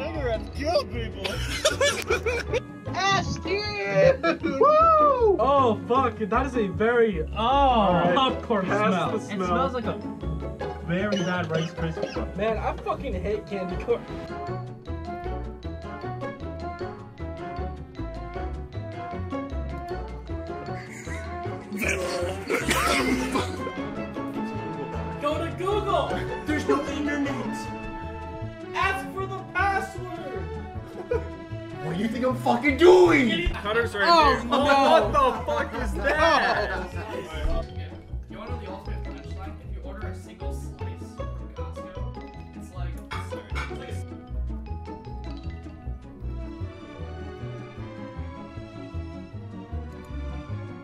cigarettes kill people. S tier. Woo! Oh fuck! That is a very oh Alright, popcorn pass smell. It smells like a very bad Rice Krispie. Man, I fucking hate candy corn. Think I'm fucking doing? Cutter's right Oh, here. no. What the fuck is that? You want to know the ultimate punchline? If you order a single slice from Costco, it's like, it's like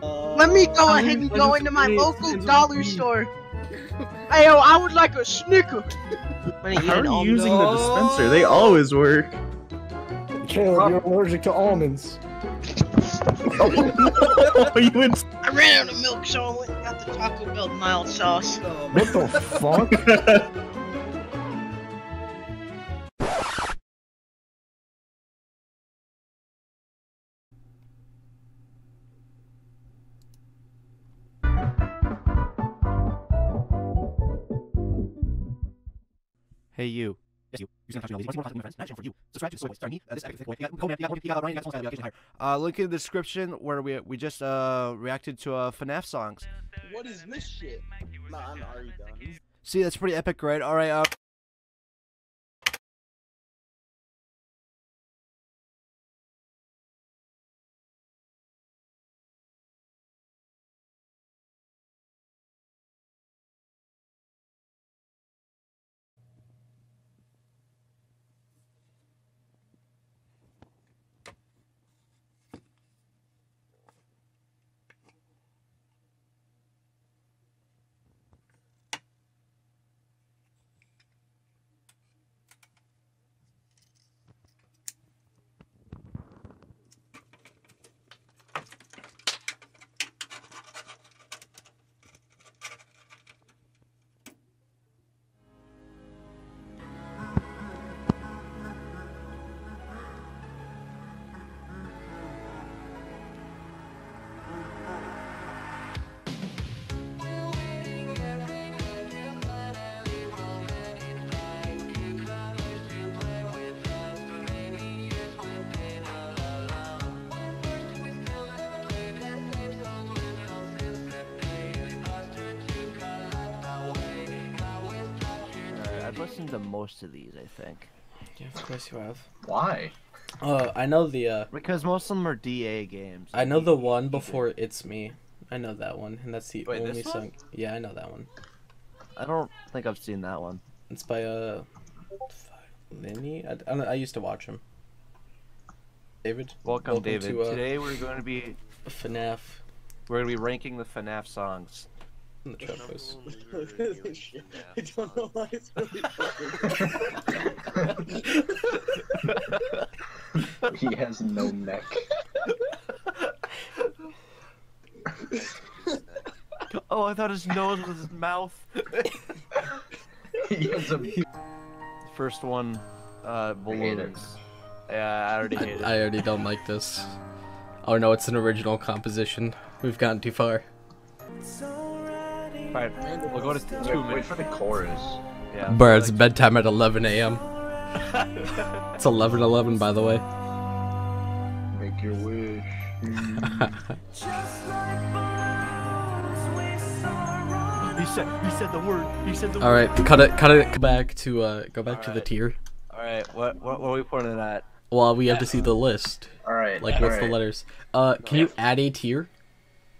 a Let me go ahead and go into my local dollar store. Hey, yo, I would like a Snicker. How are you using the dispenser? They always work. Caleb, you're allergic to almonds. oh, you would. I ran out of milk, so I went and got the Taco Bell mild sauce. What the fuck? Hey you. Uh. Uh, link in the description where we we just uh reacted to uh FNAF songs. What is this shit? Nah, I'm already done. See, that's pretty epic, right? All right. Uh, I've listened to most of these, I think. Yeah, of course you have. Why? Uh, I know the uh, Because most of them are DA games. I know the one before "It's Me." I know that one, and that's the Wait, only this one? song. Yeah, I know that one. I don't think I've seen that one. It's by uh, fuck, Lenny. I, I, I used to watch him. David. Welcome, David. to uh, Today we're going to be FNAF. we're going to be ranking the FNAF songs. In the trap house. I don't know why it's really funny. he has no neck. Oh, I thought his nose was his mouth. he has a First one, uh, hate it. balloons. Yeah, I already I, hate it. I already don't like this. Oh no, it's an original composition. We've gotten too far. Alright, we'll go to two wait, wait for the chorus. Yeah. Bruh, it's bedtime at 11 a.m. It's 11:11, by the way. Make your wish. He said. He said the word. He said the All right, cut it, cut it. Go back to uh, go back to the tier. All right. What what, what are we pointing at? Well, we have to see the list. All right. Like, all what's the letters? Uh, can you add a tier?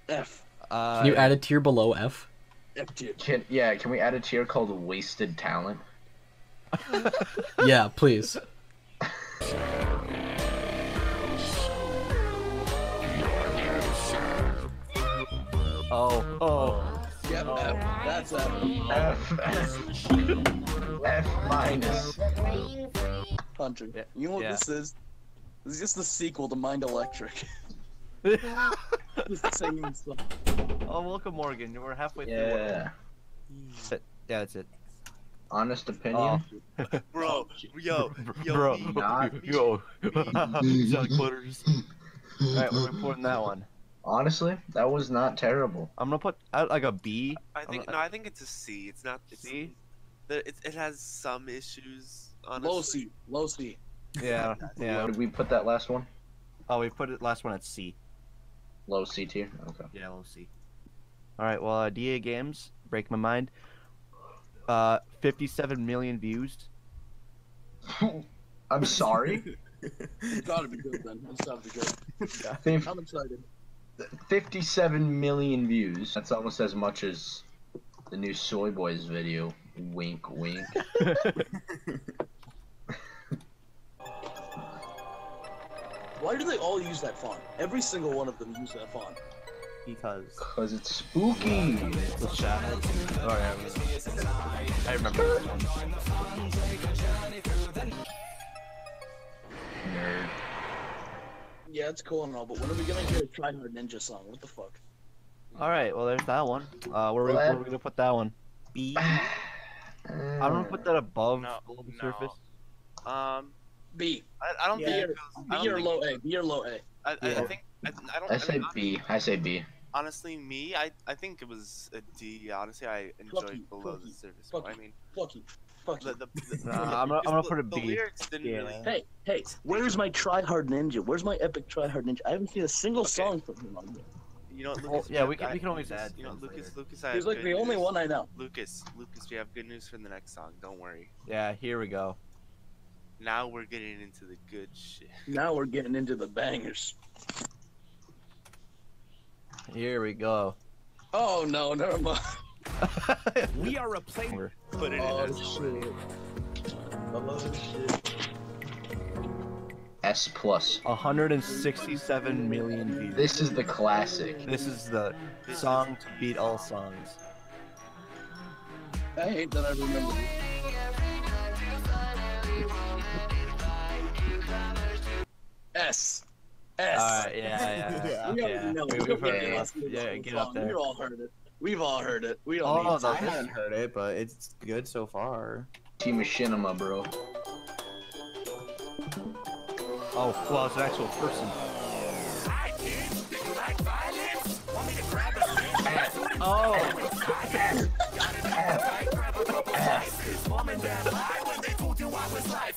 F. Uh, Can you add a tier below F? F tier. Can, yeah, can we add a tier called wasted talent? Yeah, please. Oh. Oh. Yep, F. That's F. F. F minus. Hunter. Yeah, You know what yeah. this is? This is just the sequel to Mind Electric. It's the same stuff. oh, welcome, Morgan. We're halfway through. Yeah. That's hmm. it. Yeah, that's it. Honest oh. opinion. Bro, yo, yo, Bro, me, not- yo, John Glitters. Alright, where are we putting that one? Honestly, that was not terrible. I'm gonna put out like a B. I think I'm- no, I think it's a C. It's not. It's, C? The, it, it has some issues. Honestly. Low C. Low C. Yeah, yeah. Did we put that last one? Oh, we put it last one at C. Low C tier. Okay. Yeah, we'll see. All right, well, uh, DA Games, break my mind. Uh, 57 million views. I'm sorry. It's gotta be good then. It's gotta be good. Fif- I'm excited. 57 million views. That's almost as much as the new Soy Boys video. Wink, wink. Why do they all use that font? Every single one of them use that font. Because Cause it's spooky. the shadow. Oh yeah, I remember. Nerd. Yeah, it's cool and all, but when are we gonna hear a Try Hard Ninja song? What the fuck? All right, well, there's that one. Uh, where, we, where are we gonna put that one? B. I'm gonna put that above No, the no. surface. Um, B. I, I don't Yeah. think. It goes, I, B don't or think low A. B or low A. I, I, I Yeah. think. I, I don't. I I say mean, B. I say B. honestly, me, I, I think it was a D. Honestly, I enjoyed you, below fuck the you, surface. fuck I mean, Fuck you. Fuck the, you. the, the, Nah, I'm gonna- I'm gonna put a B. the B. lyrics didn't Yeah. really. Hey, hey, where's my Try Hard Ninja? Where's my epic Try Hard Ninja? I haven't seen a single Okay. song from him on here. You know, what, Well, yeah, have- we can- we can always add You know, Lucas. later. Lucas. I He's like good the only news. one I know. Lucas, Lucas, we have good news for the next song. Don't worry. Yeah, here we go. Now we're getting into the good shit. Now we're getting into the bangers. Here we go. Oh no, never mind. we are a player. Put it Oh in as shit. Oh shit. S plus. 167 million views. This is the classic. This is the song to beat all songs. I hate that I remember S. S. Alright, yeah, yeah, yeah. Yeah. know. We, We we've heard it. know. Yeah, get up there. We've all heard it. We've all heard it. We don't Oh, need. I haven't heard it, but it's good so far. Team Machinima, bro. Oh, well, it's an actual person. Oh,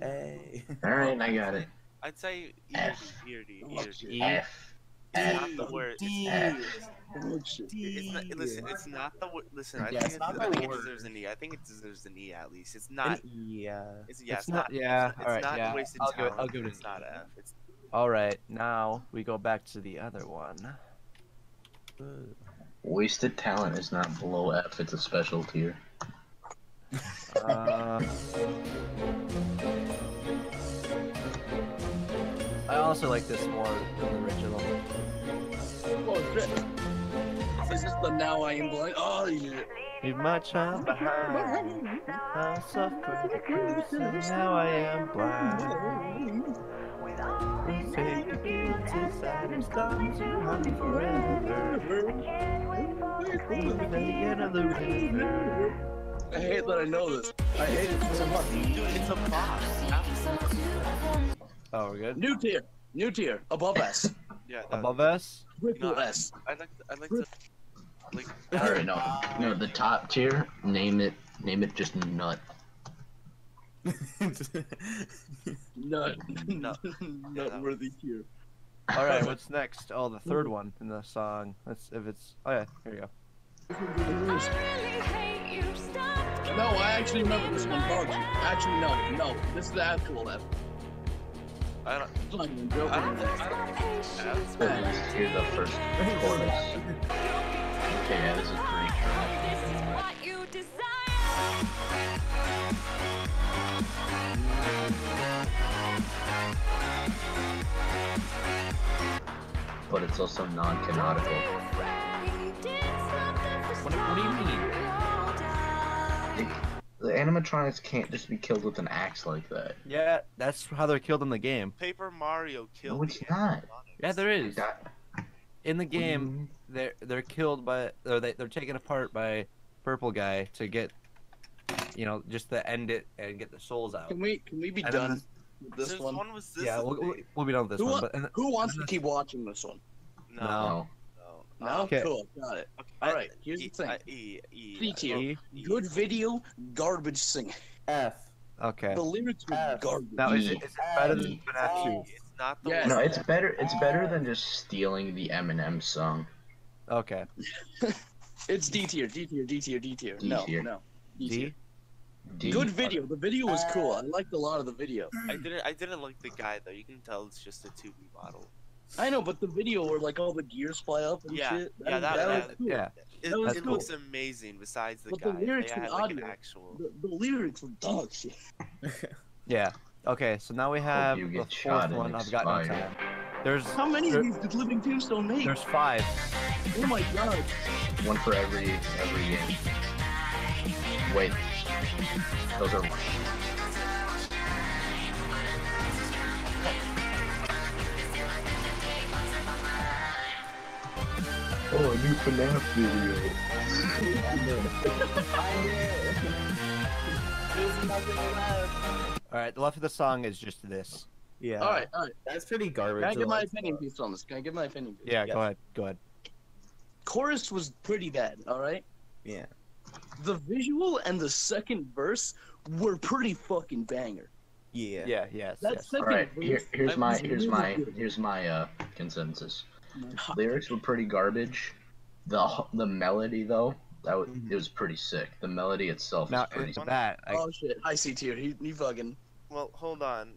Dog Hey. alright, I got it. I'd say E F. or D. E or D. E or D. E. F. It's not the word. It's, F. it's not, listen, it's not the word. Listen, I Yeah, think, it's it, not I think it deserves an E. I think it deserves an E at least. It's not. E, yeah. It's, yeah, It's it's, not- not. yeah, It's, alright, not yeah, wasted I'll give it- talent. I'll give it It's not F. It's All right, now we go back to the other one. Wasted talent is not below F, it's a special tier. Uh, I also like this more than the original. Oh shit. Is this the now I am blind? Oh yeah. Leave my child behind. I suffer the and now I am blind. Take the guilt inside and start to hunt forever. Even again, I lose it. I hate that I know this. I hate it so much. dude. It's a boss. Oh, we're good. New tier. New tier. Above S. Yeah. That, Above S. Triple S. I'd like. To, I'd like to. Like. Alright, no. No, the top tier, name it name it just nut. Nut. No. Nut worthy tier. All right, what's next? Oh, the third one in the song. Let's if it's. Oh yeah, here you go. No, I actually remember this one. Dog shit. Actually, no. No. This is the actual F. I don't. It's not even joking. I don't. I don't F. Let's hear the first chorus. Okay, yeah, this is pretty trash. But it's also non-canonical. What, what do you mean? The animatronics can't just be killed with an axe like that. Yeah, that's how they're killed in the game. Paper Mario killed. No, it's the not. Yeah, there is. In the game, they're they're killed by or they they're taken apart by purple guy to get, you know, just to end it and get the souls out. Can we can we be And then done with this This one? one was this. Yeah, we'll, we'll, be done with this Who, one. But and, who wants to keep watching this one? No. No. No. No, Okay. cool, got it. Okay, All I- right, here's the E- thing. I- E, E, C tier. Oh, e. Good video, garbage singing. F. okay. The lyrics were F. garbage. Now is E. it, is it better than FNAF 2? It's not the Yes. one. No, it's better. It's better than just stealing the Eminem song. Okay. It's D tier, D tier, D tier, D tier. D No, tier. no. D tier. D? D. Good video. The video was cool. I liked a lot of the video. I didn't. I didn't like the guy though. You can tell it's just a 2B model. I know, but the video where like all the gears fly up and Yeah, shit. yeah, that- was that- cool. Yeah. It, That was it cool. looks amazing. Besides the But guy, the lyrics they and had like an actual. The, the lyrics were dog shit. Yeah. Okay, so now we have the fourth one. I've got no time. There's How many there- of these did Living Tombstone make? there's five. Oh my god. One for every every game. Wait. Those are. Oh, a new FNAF video. All right, the left of the song is just this. Yeah. All right, all right. That's pretty garbage. Can I give my opinion piece on this? Can I give my opinion? Piece? Yeah, Yeah. go ahead. Go ahead. Chorus was pretty bad. All right. Yeah. The visual and the second verse were pretty fucking banger. Yeah. Yeah. Yes. That yes. second All right, verse. here, here's my here's my here's my uh consensus. Lyrics were pretty garbage. The the melody though, that was, it was pretty sick. The melody itself Now is pretty. into that. I, Oh shit! I see tier. He, he fucking. Well, hold on.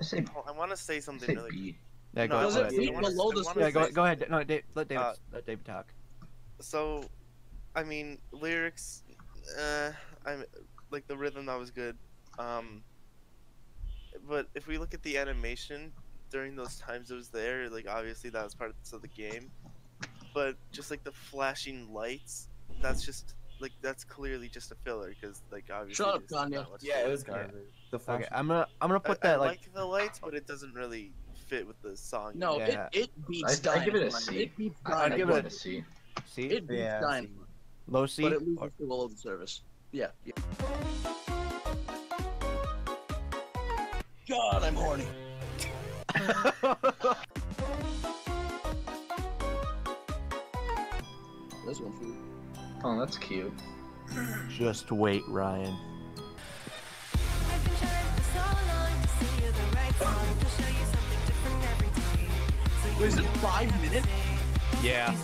I say, I want to say I something say really. B. yeah, go No, ahead. it I below I the wanna Yeah, go, go ahead. No, Dave, let David Uh, let David talk. So, I mean, lyrics. Uh, I'm like the rhythm that was good. Um, but if we look at the animation during those times it was there, like obviously that was part of the game. But just like the flashing lights, that's just like that's clearly just a filler because like obviously. Shut up, there's Kanye. Yeah, it was garbage. The flash. Okay, I'm gonna I'm gonna put I that like like the lights, but it doesn't really fit with the song. No, Yeah. it, it beats I- I give it a Dynamite. C. It beats I- I'd I'd Dynamite. give give it it a C. C, It beats Yeah, Dynamite. low C. But it or- loses below the surface. Yeah. yeah. God, I'm horny. This one for you. Oh, that's cute. Just wait, Ryan. Wait, is it five minutes? Yeah.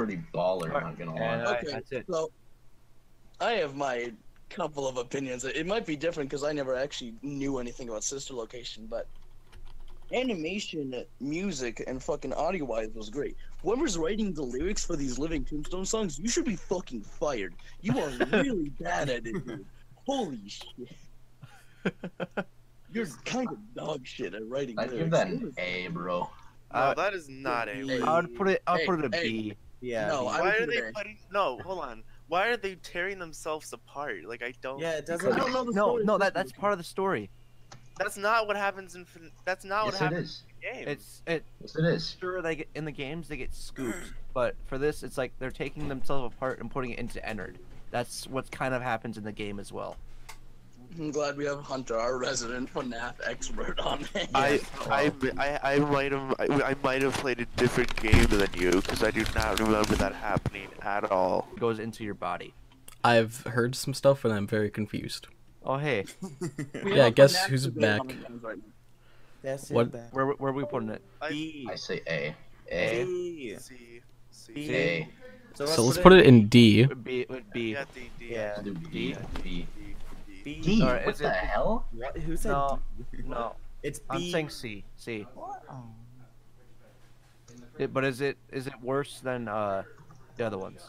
That was pretty baller. Not gonna lie. I- Okay, that's it. so I have my couple of opinions. It might be different because I never actually knew anything about Sister Location, but animation, music, and fucking audio wise was great. Whoever's writing the lyrics for these Living Tombstone songs, you should be fucking fired. You are really bad at it, dude. Holy shit. You're kind of dog shit at writing I'd lyrics. give that an A, bro. No, Uh, that is not a. Hey, I would put it. I'll Hey, put it a hey. B. Yeah. No, I Why are they putting? No, hold on. Why are they tearing themselves apart? Like I don't. Yeah, it doesn't. I don't know the No, story no, of that that's part of the story. That's not what happens in. That's not what Yes, it happens is. in the game. It's it. Yes, it is. Sure, they get in the games they get scooped, but for this, it's like they're taking themselves apart and putting it into Ennard. That's what kind of happens in the game as well. I'm glad we have Hunter, our resident FNAF expert, on it. I, I, I, I might have, I, I might have played a different game than you because I do not remember that happening at all. It Goes into your body. I've heard some stuff and I'm very confused. Oh hey, Yeah, I guess who's back? That's What- Back. where where are we putting it? B. I say A. A. B. C, C. B. A. So let's put it in D. Would be would be. Yeah, D, D. Yeah. Do B. B. D, D. B. D. Alright, What is the it- hell? What? Who said? No, B? no. It's B. I'm saying C. C. Oh. It, but is it is it worse than uh the other ones?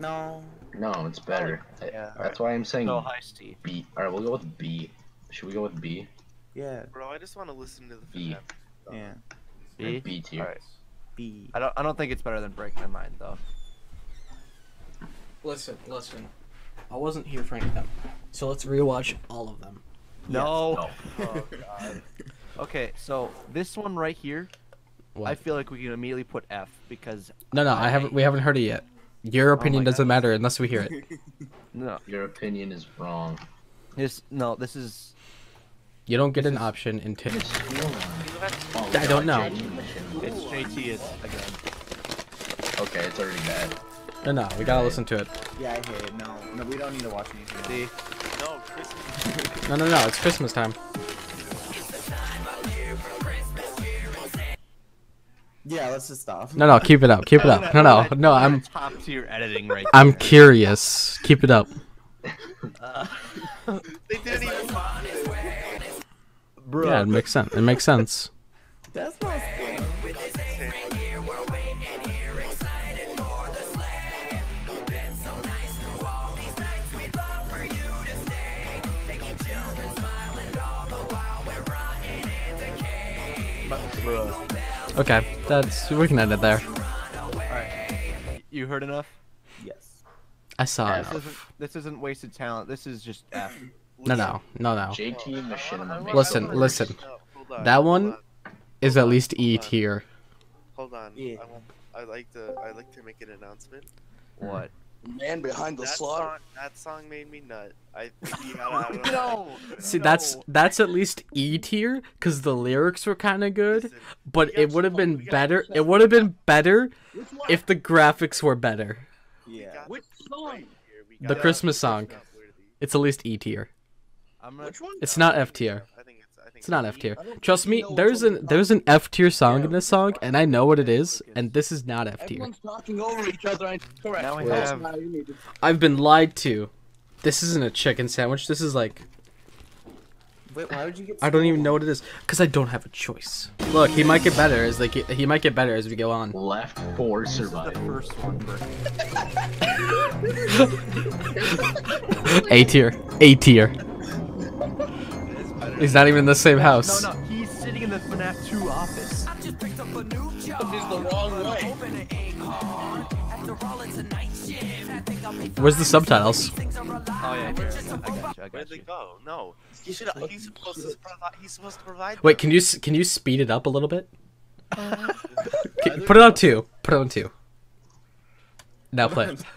No. No, it's better. I- Yeah. That's why I'm saying No high C. B. Alright, we'll go with B. Should we go with B? Yeah. Bro, I just want to listen to the B. FNAF. Yeah. B. B tier. Alright. B. I don't I don't think it's better than Break My Mind though. Listen, listen. I wasn't here for any of them. So let's rewatch all of them. No. No. Oh, oh god. Okay, so this one right here, I feel like we can immediately put F because No, no, I haven't. We haven't heard it yet. Your oh opinion my doesn't matter unless we hear it. no, Your opinion is wrong. this no, this is You don't get an option until. Oh, I don't know. it's JT is again. Okay, it's already bad. No, no, we gotta listen to it. Yeah, I hate it. No. No, we don't need to watch anything. See, No, Christmas. No, no, no, it's Christmas time. Yeah, let's just stop. No, no, keep it up, keep it up. No, no, no, I'm, top tier editing right. I'm there. curious. Keep it up. Uh, they didn't even. Bro, Yeah, it makes sense. It makes sense. That's not fun. Okay, that's we can end it there. You heard enough? Yes. I saw This isn't this isn't wasted talent. This is just F. No, no, no, no. JT Machinima. Listen, listen. No, on, That one on, is at least E tier. Hold on. Yeah. I. I like to. I like to make an announcement. What? Man behind the That slaughter. song. That song made me nut. I think gotta. I don't know. No. See, that's that's at least E tier because the lyrics were kind of good, Listen, but it would have been better. It would have been better if the graphics were better. Yeah. Which the song? right here. We The Christmas song. It's at least E tier. Which one? It's not F tier. I think it's. I think It's not F tier. Trust me, there's an there's an F tier song in this song, and I know what it is, and this is not F tier. Everyone's talking over each other. I- Correct. Now we That's have- not- you need to- I've been lied to. This isn't a chicken sandwich. This is like Wait, why would you get? I don't even know what it is because I don't have a choice. Look, he might get better as like he might get better as we go on. Left four This is the survive. first one. A tier, A tier. He's not even in the same house. No, no, he's sitting in the FNAF 2 office. He's the wrong way. Where's the subtitles? Oh yeah, here. I got you. I Where'd got they go? No. He should. He's supposed to. Provide, he's supposed to provide. Wait, them. can you can you speed it up a little bit? Uh, K- Put it on two. Put it on two. Now play. it.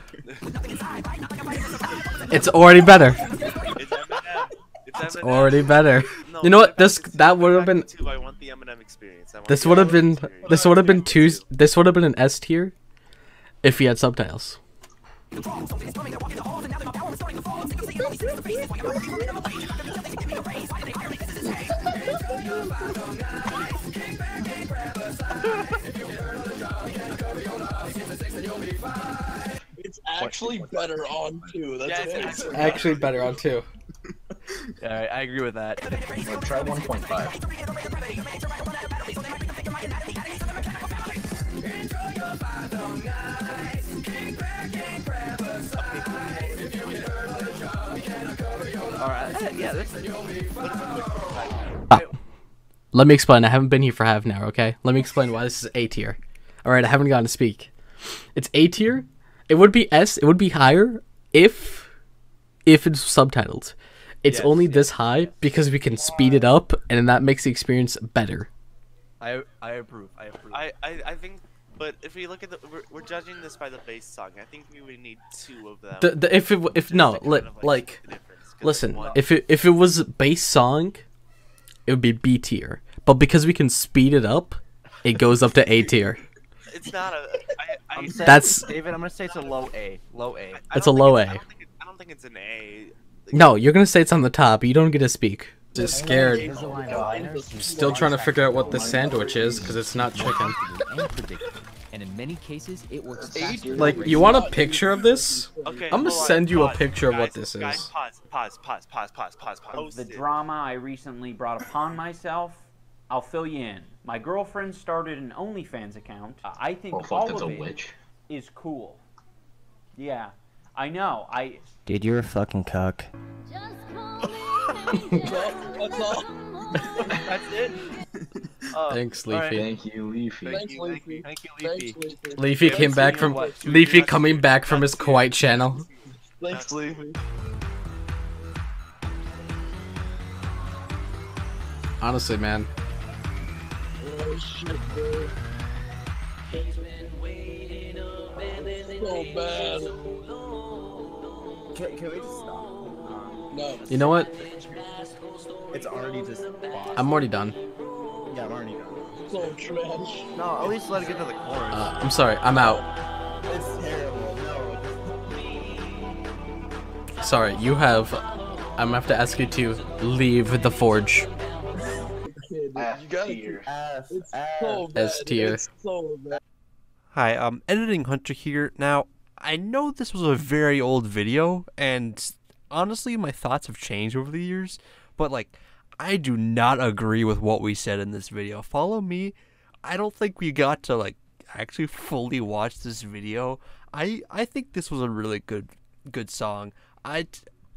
It's already better. It's Eminem. It's, It's Eminem. already better. No, You know what? This two. that would have been two. I want the Eminem experience. I want this would have been experience. this would have been two. This would have been an S tier if he had subtitles. It's actually better on two. That's Yeah, it is. Actually, better on two. Alright, I agree with that. Well, try 1.5. Alright, yeah, this is. Let me explain. I haven't been here for half an hour. Okay. Let me explain why this is A tier. All right. I haven't gotten to speak. It's A tier. It would be S. It would be higher if if it's subtitled. It's Yes, only yes, this high because we can speed it up, and that makes the experience better. I I approve. I approve. I, I, I think, but if we look at the, we're, we're judging this by the base song. I think we would need two of them. The, the if it, if no to li- of, like split the difference, Listen, if it if it was base song, it would be B tier. But because we can speed it up, it goes up to A tier. It's not a. I, I, I'm saying- That's- David. I'm gonna say it's a low A. Low A. I It's a low think A. I don't, think it, I don't think it's an A. No, you're gonna say it's on the top. You don't get to speak. Just scared. Invisalign aligners. Still trying to figure out what this sandwich is because it's not chicken. and in many cases, it works faster. Like, you want a picture of this? Okay, I'm gonna on, send you a pause, picture of what guys, this guys, is. Pause, pause, pause, pause, pause, pause, pause. The drama I recently brought upon myself, I'll fill you in. My girlfriend started an OnlyFans account. Uh, I think Oh, fuck, all that's of a it witch. is cool. Yeah, I know. I Dude, you're a fucking cuck. That's all. That's it. Uh, Thanks, all right. Leafy. Thank you, Leafy. Thank you, Leafy. Thank you, Thanks, Leafy. Leafy. Leafy came back from what, Leafy coming back from his Kuwait channel. Thanks, Leafy. Honestly, man. Oh shit. So bad. Can, can we just stop? No. You know what? It's already just. Lost. I'm already done. Yeah, I'm already done. So trash. No, at least let it get to the chorus. Uh, I'm sorry. I'm out. It's terrible. No. Sorry. You have. I'm gonna have to ask you to leave the forge. F You gotta tier. F, It's F. so bad. S tier. It's so bad. Hi, um, Editing Hunter here. Now, I know this was a very old video, and honestly, my thoughts have changed over the years, but like, I do not agree with what we said in this video. Follow me. I don't think we got to like actually fully watch this video. I I think this was a really good good song. I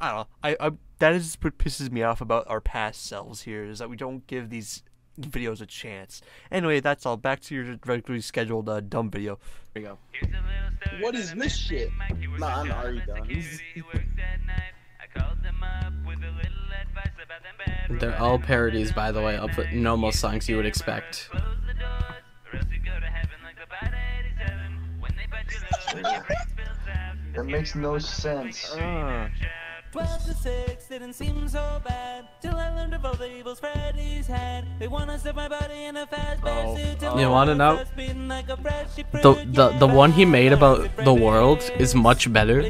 I don't know. I, I that is what pisses me off about our past selves here is that we don't give these videos a chance. Anyway, that's all. Back to your regularly scheduled uh, dumb video. There you go. What is this shit? No, I'm already done. They're all parodies, by the way, of normal songs you would expect. That makes no sense. Uh, 12 to 6 didn't seem so bad till I learned of all the evils Freddy's had. They want to stuff my body in a fast Oh, suit till You wanna know? like a freshly The, the the one he made about the world is much better.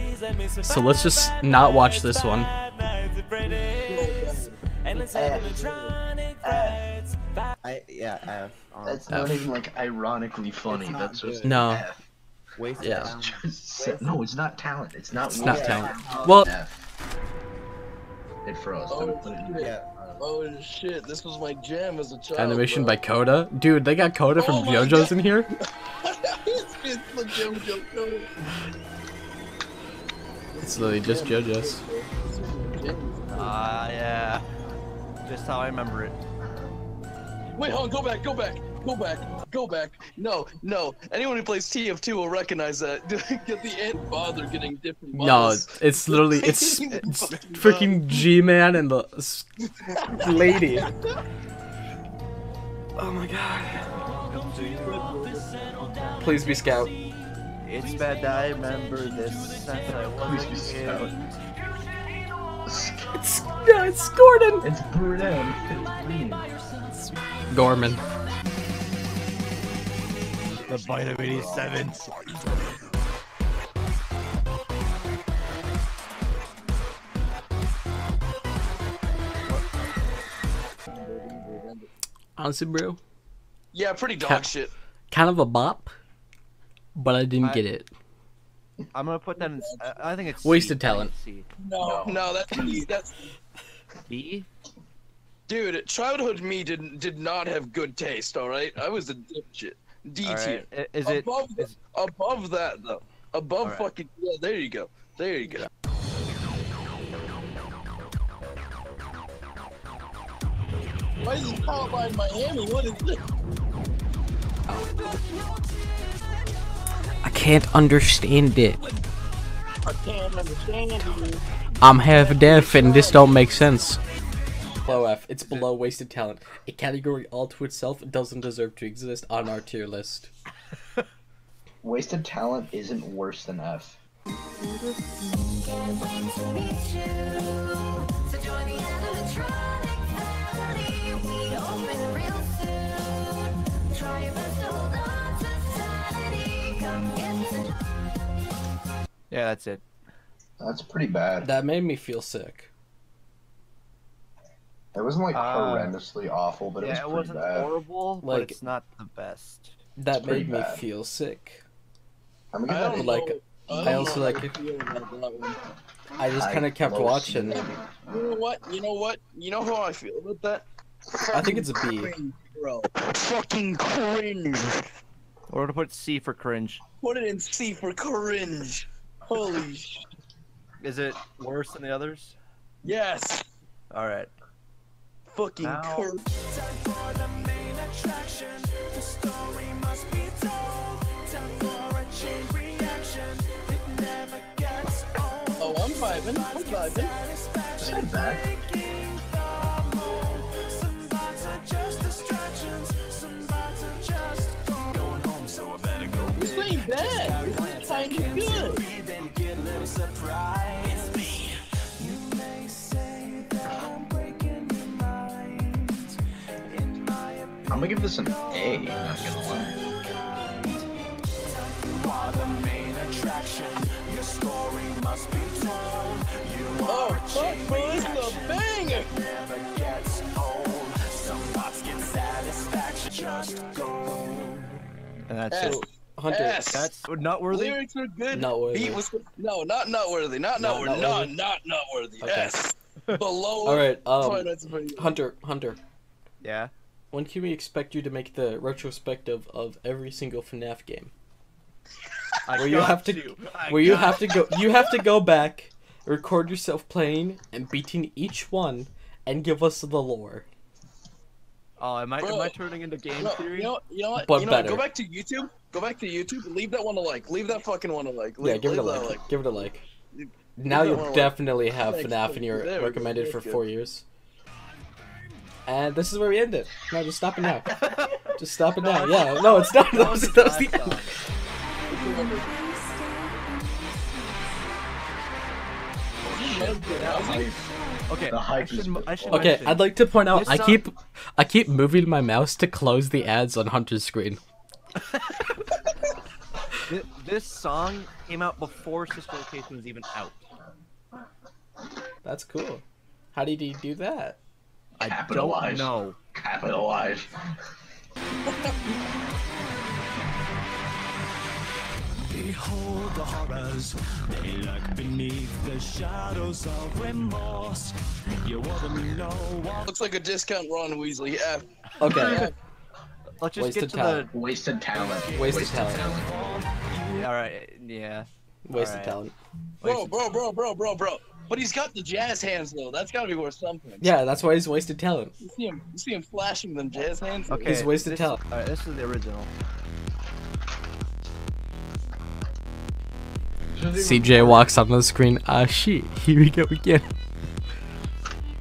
So let's just not watch this one. And it's animatronic frights. I yeah F. Um, That's not even like ironically funny. It's not That's just good. No. F. Wasted Yeah. talent. Just- no, it's not talent. It's not. It's not talent. talent. Well- F. It froze. Oh, it Yeah. Oh shit, this was my jam as a child. Animation bro. by Coda. Dude, they got Coda from Oh my JoJo's God. in here. it's it's the JoJo code. It's literally just JoJo's. Ah, yeah. Just how I remember it. Wait, hold on, go back, go back, go back, go back. No, no. Anyone who plays TF2 will recognize that. Get the ant bother getting different models. No, it's literally it's, it's freaking G-Man and the lady. Oh my god. Please be Scout. It's bad that I remember this since I was Please be Scout. It's yeah, it's Gordon. It's Brunel. It's green. Gorman. The bite of 87. Honestly, bro, Yeah, pretty dog Ca- shit. kind of a bop, but I didn't I- get it. I'm gonna put that in. I I think it's Wasted C. I think talent. it's C. No, no, that's me. That's B. dude. Childhood me didn't did not have good taste. All right, I was a dipshit. D All tier. right. Is it? above, is- above that though? Above Alright. fucking yeah. There you go. There you go. Why is it Columbine Miami? What is this? I can't understand it. I can't understand you. I'm half deaf and this don't make sense. Below F. It's below wasted talent. A category all to itself doesn't deserve to exist on our tier list. Wasted talent isn't worse than F. Can't wait to meet you. So join the animatronic family. We open real soon. Try your best to hold on to sanity. Come get to Yeah, that's it. That's pretty bad. That made me feel sick. It wasn't like Uh, horrendously awful, but it yeah, was it wasn't bad. horrible, Like- but it's not the best. That It's pretty made me bad. feel sick. I'm gonna I don't that Like, know- I I also know like I it. feel about that one. I just kind of kept watching. You know what? You know what? You know how I feel about that? I think it's a B. Cringe, bro. Fucking cringe. We're gonna put C for cringe. Put it in C for cringe. Holy sh. Is it worse than the others? Yes. All right. Fucking Now- cringe. for the main attraction. The story must be told. Time for a chain reaction. It never gets old. Oh, I'm vibing. I'm vibing. Sit back. I'm gonna give this an A. Not gonna lie. you are the main attraction. Your story must be told. You Oh, fuck, chain bro. This is a banger. Never gets old. Some thoughts get satisfaction. Just go. And that's S. it. Hunter, S. That's not worthy. Lyrics are good. Not worthy. Beat was no, not not worthy. Not Not not worthy. not Not worthy? not not worthy. Okay. S. Below. all right. Um, Hunter, Hunter. Yeah. When can we expect you to make the retrospective of every single FNAF game? I Where you have to, I where you have to go, you have to go back, record yourself playing and beating each one, and give us the lore. Oh, am I am I turning into game No, theory? you know, you know what? But you know what? better. Go back to YouTube. Go back to YouTube. Leave that one a like. Leave that fucking one a like. Yeah, Leave, give it a leave that like. Give it a like. Now you'll one a like. definitely have Thanks, FNAF in thanks. your There we go, recommended for that's good. four years. And this is where we end it. No, just stop it now. just stop it now. Yeah, no, it's done. That was, that was the end. Okay. The hype I should, is m- I should Okay, mention, I'd like to point out This I song- keep I keep moving my mouse to close the ads on Hunter's screen. thi- this song came out before Sister Location was even out. That's cool. How did he do that? I don't Capitalize. know. Capitalize. Behold the horrors, they lurk beneath the shadows of remorse. You wouldn't know what Looks like a discount Ron Weasley. Yeah. Okay. Let's just Wasted get to talent. Wasted talent. Wasted talent. the. All right. Yeah. Wasted Alright. talent. Bro, bro, bro, bro, bro, bro. But he's got the jazz hands though. That's gotta be worth something. Yeah, that's why he's wasted talent. You see him, you see him flashing them jazz hands. Okay. He's wasted this, talent. All right. This is the original. CJ walks up on the screen. Ah, shit. Here we go again.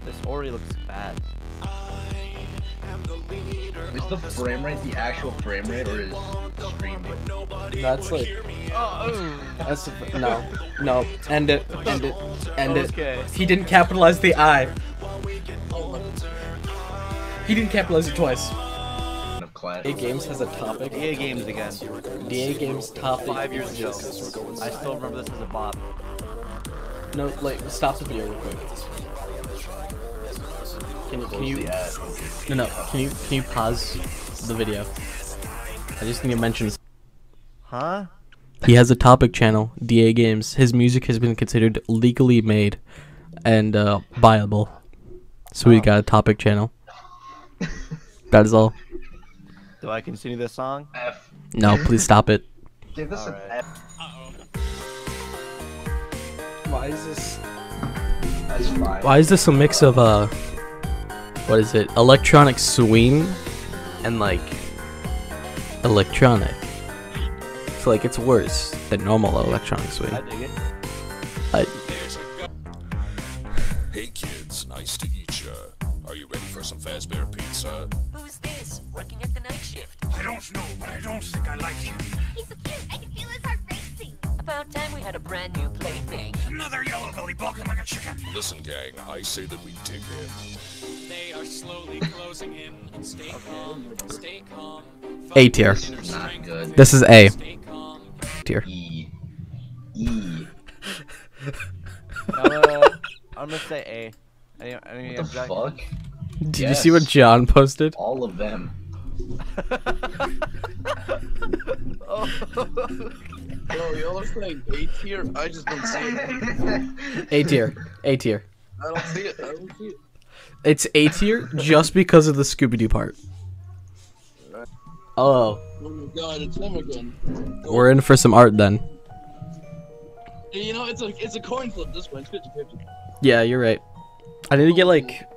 This Ori looks bad. Is the frame rate the actual frame rate or is streaming? That's like. That's no, no. End it. End it. End it. Okay. He didn't capitalize the I. He didn't capitalize it twice. Of Clash. DA Games has a topic. DA Games again. DA Games topic. Five years ago. I still remember this as a bop. No, like stop the video real quick. Can you can you no no can you can you pause the video? I just need to mention Huh? He has a topic channel, DA Games. His music has been considered legally made and uh, buyable. So we got a topic channel. That is all. Do I continue this song? F. No, please stop it. Give this an Alright. F. Why is this? That's fine. Why is this a mix of uh, what is it? Electronic swing, and like electronic. I feel like it's worse than normal electronic swing. I dig it. I, Hey kids, nice to meet ya. Are you ready for some Fazbear pizza? Who's this? Working at the night shift. I don't know, but I don't think I like you. He's so cute. I can feel his heart racing. about time we had a brand new plaything. Another yellow belly balking like a chicken. Listen, gang, I say that we dig in. They are slowly closing in. Stay calm. Stay calm. A tier. Not good. This is A tier. E. E. I'm gonna, uh, I'm gonna say A. Any, any What the objection? fuck? Did you see what John posted? All of them. Oh. Bro, y'all are playing A tier. I just don't see it. A tier. A tier. I don't see it. I don't see it. It's A tier just because of the Scooby Doo part. Oh, Oh my god, it's him again. we're in for some art then. You know, it's a it's a coin flip this one. It's 50 50. Yeah, you're right. I need to get like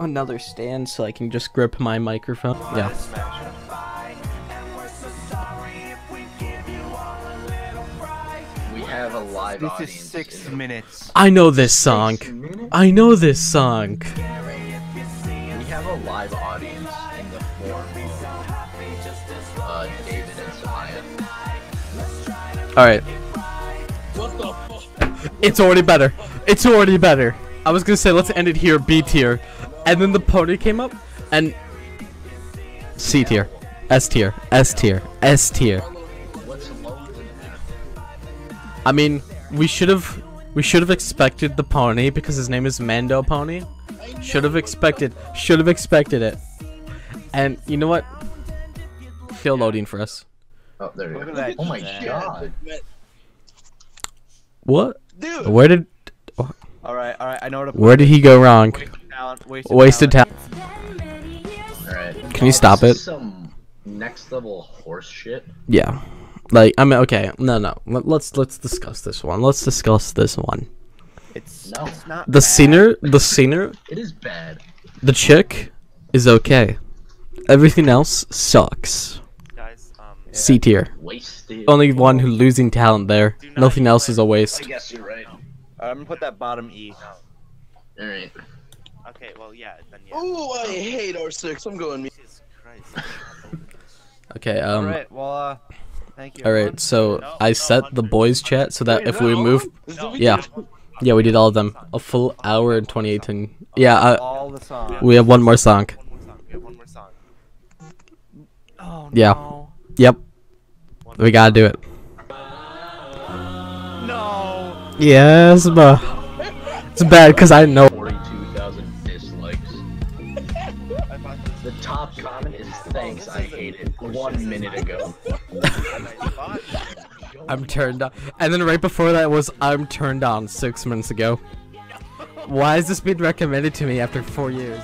another stand so I can just grip my microphone. Yeah. We have a live This audience. is six minutes. I know this song. I know this song. We have a live audience All right. What the fuck? It's already better. It's already better. I was gonna say let's end it here, B tier, and then the pony came up, and C tier, S tier, S tier, S tier. I mean, we should have we should have expected the pony because his name is MandoPony. Should have expected. Should have expected it. And you know what? Feel loading for us. Oh, there you Look go. at that Oh my chat. god. What? Dude. Where did All right, all right. I know what where did he go wrong? Wasted talent. Wasted, Wasted talent. Alright. Can you stop This it? is Some next level horse shit. Yeah. Like I mean, okay, no, no. Let, let's let's discuss this one. Let's discuss this one. It's, No. it's not. The bad. singer, the singer, It is bad. the chick is okay. Everything else sucks. Guys, C tier. Wasted. Only one who losing talent there. Nothing else is a waste. guess you're right. I'm gonna put that bottom E. Alright. okay, well, yeah, then yeah. Oh, I hate R6. I'm going me. Jesus Christ. Okay. all Um. right. Well, uh, thank you. All So No, I no, set the boys chat so that Wait, if is we move, of yeah, yeah, we did all of them. A full hour and 2018. Yeah. Uh, all the songs. we have one more song. One more song. We have one more song. Oh Yeah. Yep. We gotta do it. No. Yes, but it's bad because I know. 42,000 dislikes. I thought this The top comment is thanks, I hate it. One minute ago. I thought I'm turned on. And then right before that was I'm turned on six minutes ago. Why is this being recommended to me after four years?